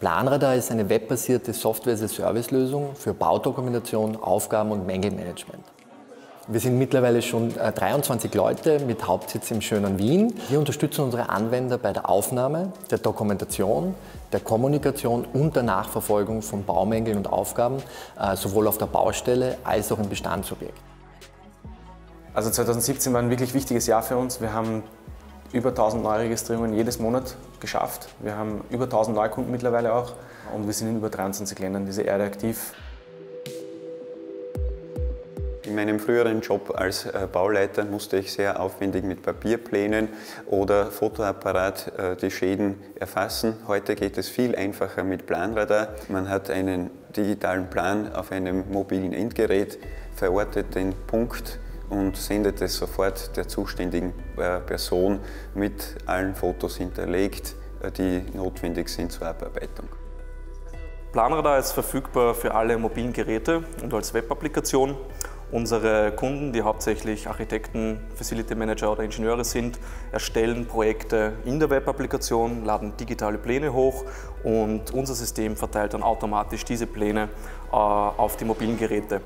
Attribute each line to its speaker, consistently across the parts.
Speaker 1: Planradar ist eine webbasierte Software-as-a-Service-Lösung für Baudokumentation, Aufgaben und Mängelmanagement. Wir sind mittlerweile schon 23 äh, Leute mit Hauptsitz im schönen Wien. Wir unterstützen unsere Anwender bei der Aufnahme, der Dokumentation, der Kommunikation und der Nachverfolgung von Baumängeln und Aufgaben, äh, sowohl auf der Baustelle als auch im Bestandsobjekt.
Speaker 2: Also 2017 war ein wirklich wichtiges Jahr für uns. Wir haben über 1000 Neuregistrierungen jedes Monat geschafft. Wir haben über 1000 Neukunden mittlerweile auch und wir sind in über 23 Ländern dieser Erde aktiv.
Speaker 3: In meinem früheren Job als äh, Bauleiter musste ich sehr aufwendig mit Papierplänen oder Fotoapparat äh, die Schäden erfassen. Heute geht es viel einfacher mit Planradar. Man hat einen digitalen Plan auf einem mobilen Endgerät, verortet den Punkt und sendet es sofort der zuständigen äh, Person mit allen Fotos hinterlegt, die notwendig sind zur Abarbeitung.
Speaker 4: Planradar ist verfügbar für alle mobilen Geräte und als Webapplikation. Unsere Kunden, die hauptsächlich Architekten, Facility Manager oder Ingenieure sind, erstellen Projekte in der Webapplikation, laden digitale Pläne hoch und unser System verteilt dann automatisch diese Pläne äh, auf die mobilen Geräte.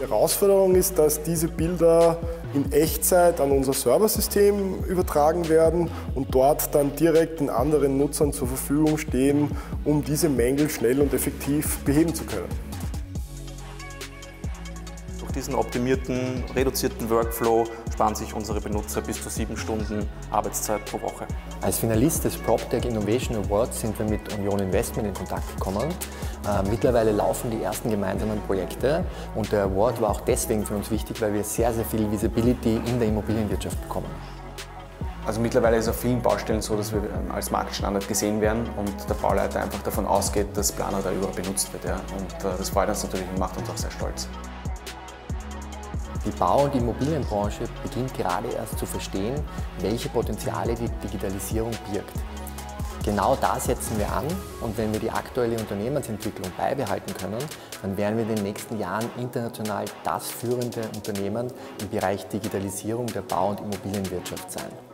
Speaker 5: Die Herausforderung ist, dass diese Bilder in Echtzeit an unser Serversystem übertragen werden und dort dann direkt den anderen Nutzern zur Verfügung stehen, um diese Mängel schnell und effektiv beheben zu können.
Speaker 4: Durch diesen optimierten, reduzierten Workflow sparen sich unsere Benutzer bis zu sieben Stunden Arbeitszeit pro Woche.
Speaker 1: Als Finalist des PropTech Innovation Awards sind wir mit Union Investment in Kontakt gekommen. Äh, mittlerweile laufen die ersten gemeinsamen Projekte und der Award war auch deswegen für uns wichtig, weil wir sehr, sehr viel Visibility in der Immobilienwirtschaft bekommen.
Speaker 2: Also mittlerweile ist es auf vielen Baustellen so, dass wir ähm, als Marktstandard gesehen werden und der Bauleiter einfach davon ausgeht, dass Planer da überall benutzt wird. Ja. Und äh, das freut uns natürlich und macht uns auch sehr stolz.
Speaker 1: Die Bau- und Immobilienbranche beginnt gerade erst zu verstehen, welche Potenziale die Digitalisierung birgt. Genau da setzen wir an und wenn wir die aktuelle Unternehmensentwicklung beibehalten können, dann werden wir in den nächsten Jahren international das führende Unternehmen im Bereich Digitalisierung der Bau- und Immobilienwirtschaft sein.